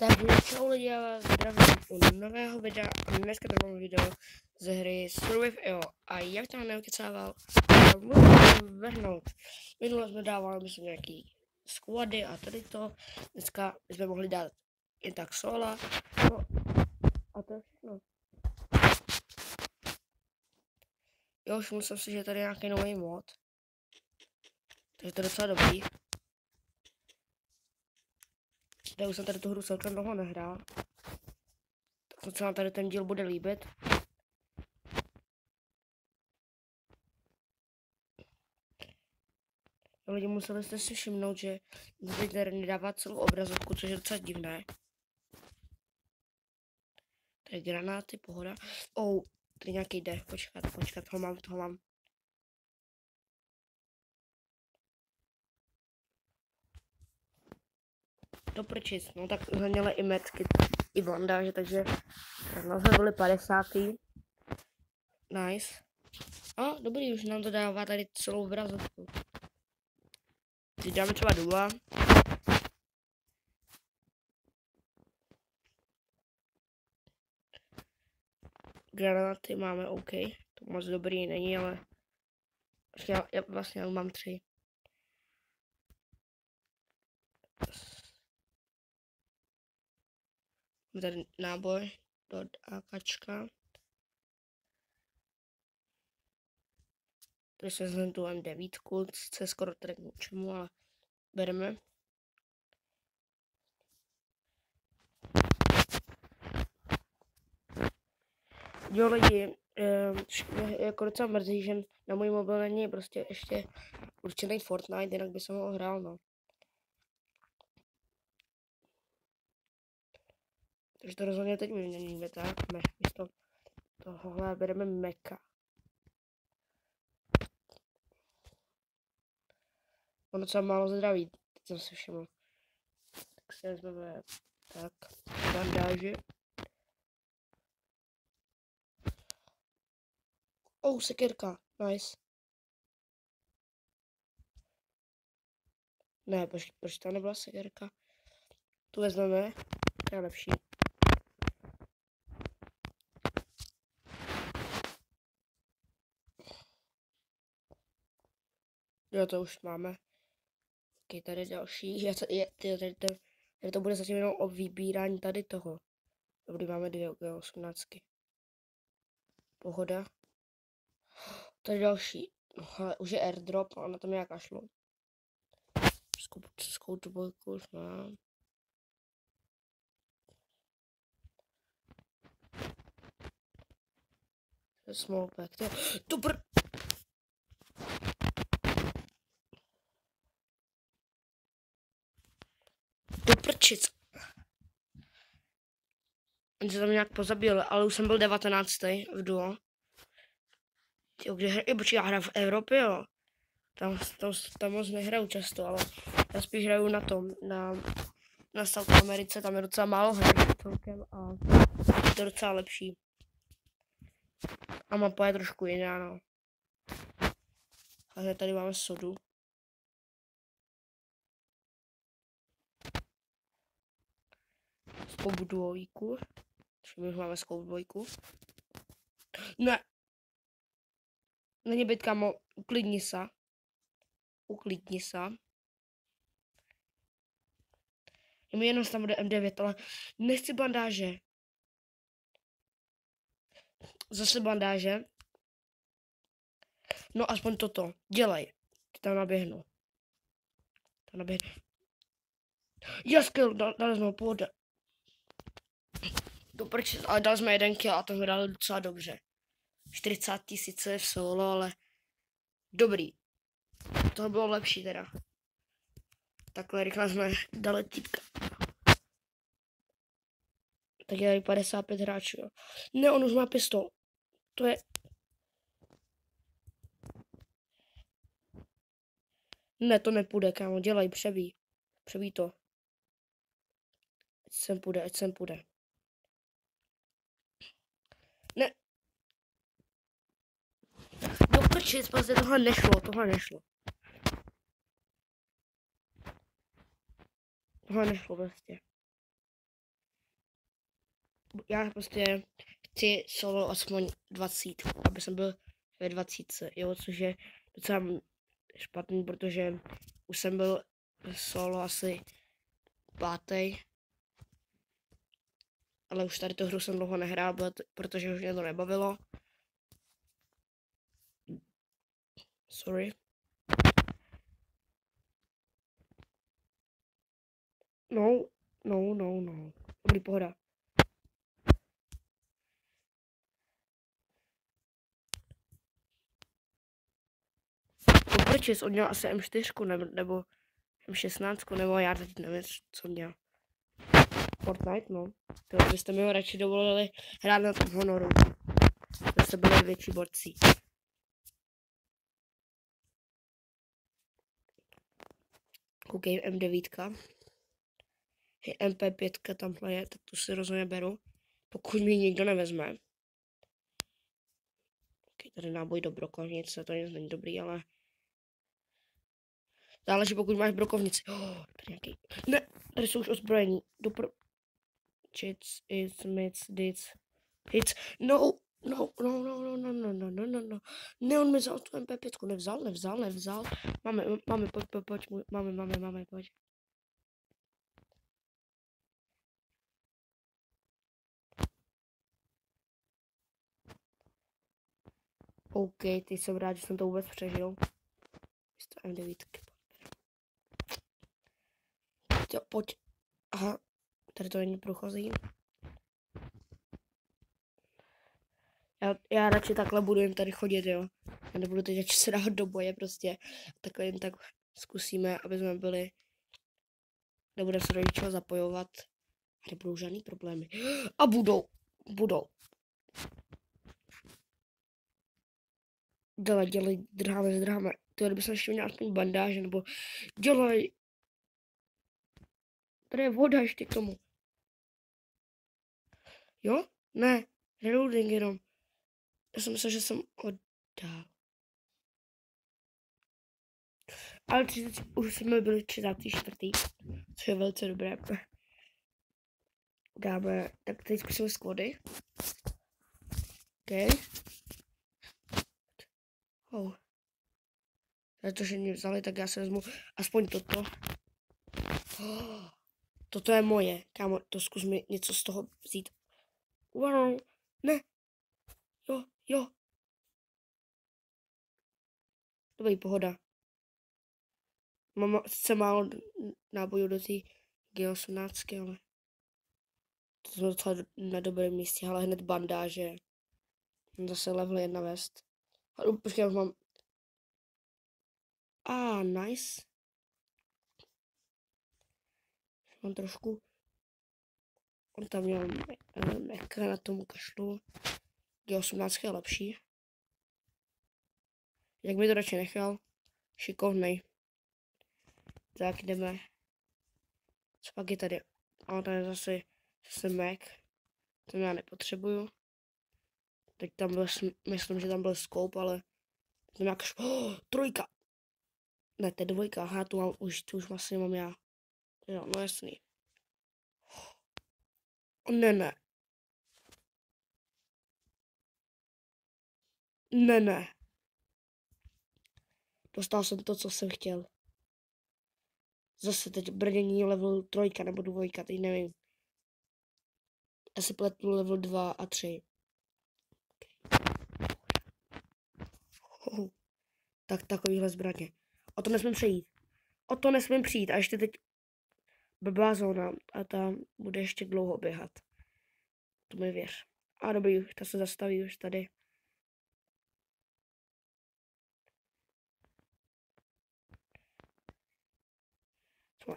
Takže čau lidi, já vás zdravím u nového videa a dneska to mám video ze hry Survive EO a jak tam neukecával, můžu vrhnout. Minule jsme dávali, myslím, nějaký squady a tady to. Dneska jsme mohli dát jen tak sola. No, a to je všechno. Jo, všiml jsem si, že tady je nějaký nový mod. Takže to je docela dobrý. Já už jsem tady tu hru celkem dlouho nehrál. Tak se nám tady ten díl bude líbit. Lidi museli jste si všimnout, že teď nedává celou obrazovku, což je docela divné. Tady granáty, pohoda. Oh, tady nějaký jde, počkat, počkat, toho mám, toho mám. To prčit. No tak zhaněly i metky, i bandáže, takže no, jsme byli 50. Nice. A dobrý, už nám to dává tady celou obrazovku. Teď dáme třeba dva. Granáty máme OK. To moc dobrý není, ale já, já vlastně mám tři. Tady náboj do AKčka. Tady se vezmeme tu M9, co je skoro tady k ničemu, ale bereme. Jo lidi, je jako docela mrzí, že na můj mobil není prostě ještě určený Fortnite, jinak by se ho hrál, no. Takže to rozhodně teď vyměníme, tak me, místo tohohle bereme meka. Ono docela málo zdraví, teď jsem si všiml. Tak si vezmeme tak, bandáže. Oh, sekirka, nice. Ne, proč, proč to nebyla sekirka? Tu vezmeme, to je lepší. Jo, to už máme. Ok, tady další. Je, je, je, tady, to, tady to bude zatím jenom o vybírání tady toho. Dobrý, máme dvě G18. Pohoda. Tady další. Ale už je airdrop a na tom jak šlo. Scout dvojku už mám. Small pack. To, to br... prčic. Oni se tam nějak pozabili, ale už jsem byl 19. v duo. Jo, kde hra, počkej, já hraju v Evropě, jo. Tam, tam, tam moc nehraju často, ale já spíš hraju na tom, na, na South Americe, tam je docela málo her celkem a to je docela lepší. A mapa je trošku jiná, no. A tady máme sodu. Scope dvojku. My máme scope dvojku. Ne. Není byt, kamo. Uklidni se. Uklidni se. Mi jenom tam bude M9, ale nechci bandáže. Zase bandáže. No aspoň toto. Dělej. Ty tam naběhnu. Tam naběhnu. Jaskill, dali jsme ho, pohoda to proč, ale dali jsme jeden kill a to dal docela dobře. 40 tisíce v solo, ale dobrý. To bylo lepší teda. Takhle rychle jsme dali týpka. Tak je 55 hráčů. Ne, on už má pistol. To je... Ne, to nepůjde, kámo, dělej, převí. Převí to. Ať sem půjde, ať sem půjde. Ne. Do prčic, prostě tohle nešlo, tohle nešlo. Tohle nešlo prostě. já prostě chci solo aspoň 20, aby jsem byl ve 20, jo, což je docela špatný, protože už jsem byl solo asi pátý. Ale už tady tu hru jsem dlouho nehrál, protože už mě to nebavilo. Sorry. No, no, no, no. Dobrý, pohoda. Poprčis, on měl asi M4 nebo, nebo M16, nebo já teď nevím, co měl. Fortnite, no. To byste mi ho radši dovolili hrát na tom honoru. To jste byli větší borci. Koukej, M9. Hej, MP5 tamhle je, tak tu si rozhodně beru. Pokud mi nikdo nevezme. Okay, tady náboj do brokovnice, to není dobrý, ale... Záleží, pokud máš brokovnici. Oh, tady nějaký... Ne, tady jsou už ozbrojení. Dopro... Chits, it's, mits, dits, hits. No, no, no, no, no, no, no, no, no, no, no. Ne, on mi vzal tu MP5, nevzal, nevzal, nevzal. Máme, máme, pojď, pojď, pojď, máme, máme, máme, pojď. OK, teď jsem rád, že jsem to vůbec přežil. Místo M9. Jo, pojď. Aha, tady to není průchozí. Já, já radši takhle budu jen tady chodit, jo. Já nebudu teď radši se dát do boje prostě. Takhle jen tak zkusíme, aby jsme byli. Nebudeme se do ničeho zapojovat. A nebudou žádný problémy. A budou. Budou. Dělej, dělej, drháme, zdrháme. To kdyby jsem ještě měl aspoň bandáže, nebo dělej. Tady je voda ještě k tomu. Jo? Ne, reloading jenom. Já jsem myslel, že jsem oddal. Ale 30, už jsme byli 34. Což je velice dobré. Dáme, tak teď zkusíme squady. OK. Oh. Protože mě vzali, tak já se vezmu aspoň toto. Oh. Toto je moje. Kámo, to zkus mi něco z toho vzít. Wow. Ne. Jo, jo. Dobrý, pohoda. Mám sice málo nábojů do té G18, ale to jsme docela na dobrém místě, ale hned bandáže. Zase level 1 vest. Ale počkej, už mám... A, ah, nice. Mám trošku... On tam měl meka na tom kašlu. G18 je lepší. Jak by to radši nechal? Šikovnej. Tak jdeme. Co pak je tady? A tady je zase, zase Mac. Ten já nepotřebuju. Teď tam byl, myslím, že tam byl scope, ale tam nějak, oh, trojka. Ne, to je dvojka, aha, tu mám už, tu už vlastně mám já. Jo, no jasný. Ne, ne. Ne, ne. Dostal jsem to, co jsem chtěl. Zase teď brnění level trojka nebo dvojka, teď nevím. Asi pletu level 2 a 3. Oh. Tak takovýhle zbraně. O to nesmím přejít. O to nesmím přijít. A ještě teď blbá zóna. A tam bude ještě dlouho běhat. To mi věř. A dobrý, ta se zastaví už tady.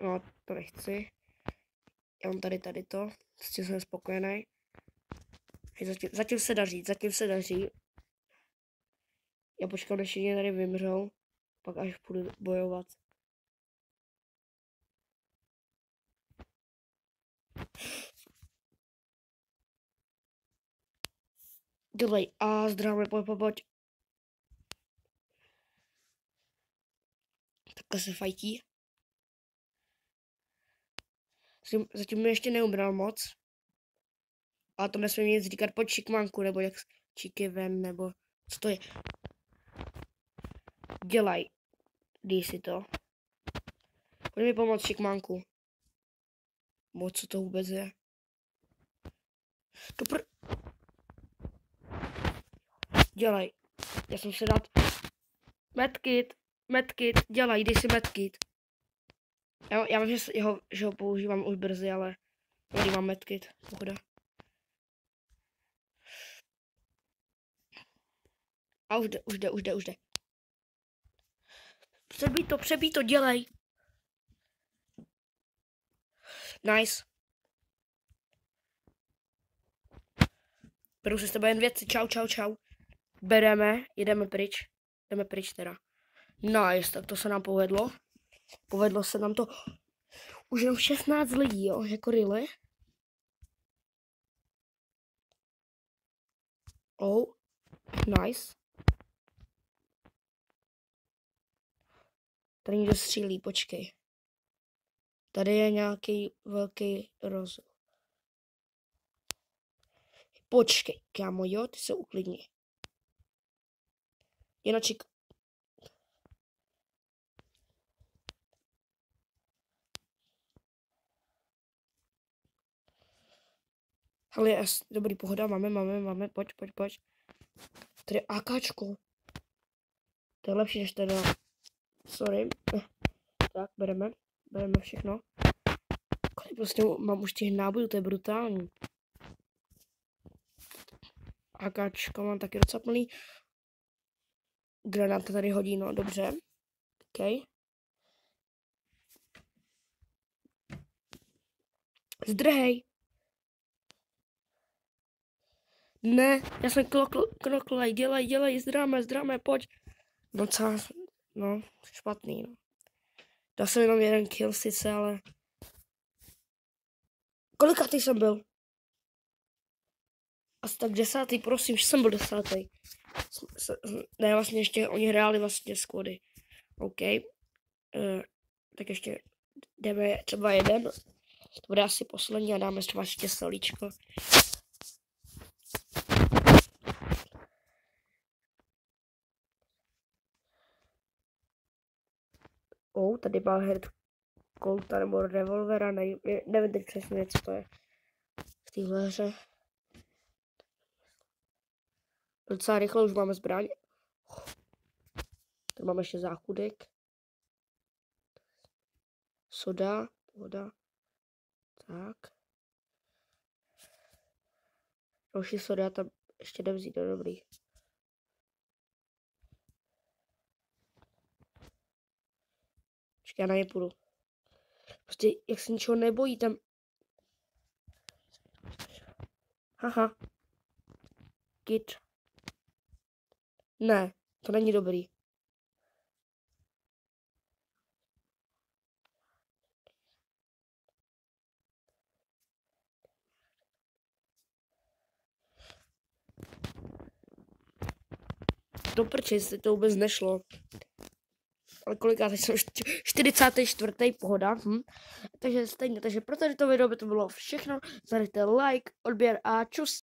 No, to nechci. Já mám tady tady to. S tím jsem spokojený. Zatím, zatím se daří, zatím se daří. Já počkám, než mě tady vymřou, pak až půjdu bojovat. Dělej, a zdravě, pojď, pojď, pojď. Takhle se fajtí. Zatím, mi ještě neubral moc. A to nesmím nic říkat pod čikmanku, nebo jak čiky ven, nebo co to je. Dělaj. Dej si to. Pojď mi pomoct, čikmanku. Bo co to vůbec je? To pr... Dělej. Já jsem si dát... Medkit. Medkit. Dělej, dej si medkit. Já, já vím, že, ho, že ho používám už brzy, ale... Tady mám medkit. Pohoda. A už jde, už jde, už jde, už jde. Přebí to, přebí to, dělej. Nice. Beru se s tebe jen věci, čau, čau, čau. Bereme, jedeme pryč. Jdeme pryč teda. Nice, tak to se nám povedlo. Povedlo se nám to. Už jenom 16 lidí, jo, jako really. Oh, nice. Tady někdo střílí, počkej. Tady je nějaký velký roz. Počkej, kámo, jo, ty se uklidni. Jenočik. Ale jas, dobrý, pohoda, máme, máme, máme, pojď, pojď, pojď. Tady AKčko. To je lepší než teda. Sorry. Tak, bereme, bereme všechno. Kolik prostě mám už těch nábojů, to je brutální. AKčko mám taky docela plný. Granát tady hodí, no dobře. OK. Zdrhej. Ne, já jsem knoklej, dělej, dělej, zdráme, zdráme, pojď. No co, no, špatný, no. Dal jsem jenom jeden kill sice, ale... Kolikátý jsem byl? Asi tak desátý, prosím, že jsem byl desátý. Ne, vlastně ještě oni hráli vlastně skody. OK. Uh, tak ještě jdeme třeba jeden. To bude asi poslední a dáme třeba ještě solíčko. Oh, tady má head kolta nebo revolvera, ne, nevím teď přesně, co to je v téhle hře. Docela rychle už máme zbraň. Tady máme ještě záchudek. Soda, voda. Tak. Další soda tam ještě jdem vzít, to dobrý. Já na ně půjdu. Prostě, jak se ničeho nebojí, tam... Haha. Git. Ne, to není dobrý. Do prče, to vůbec nešlo. Ale koliká teď jsem 44. pohoda. Hm. Takže stejně, takže pro to video by to bylo všechno. Zadejte like, odběr a čus.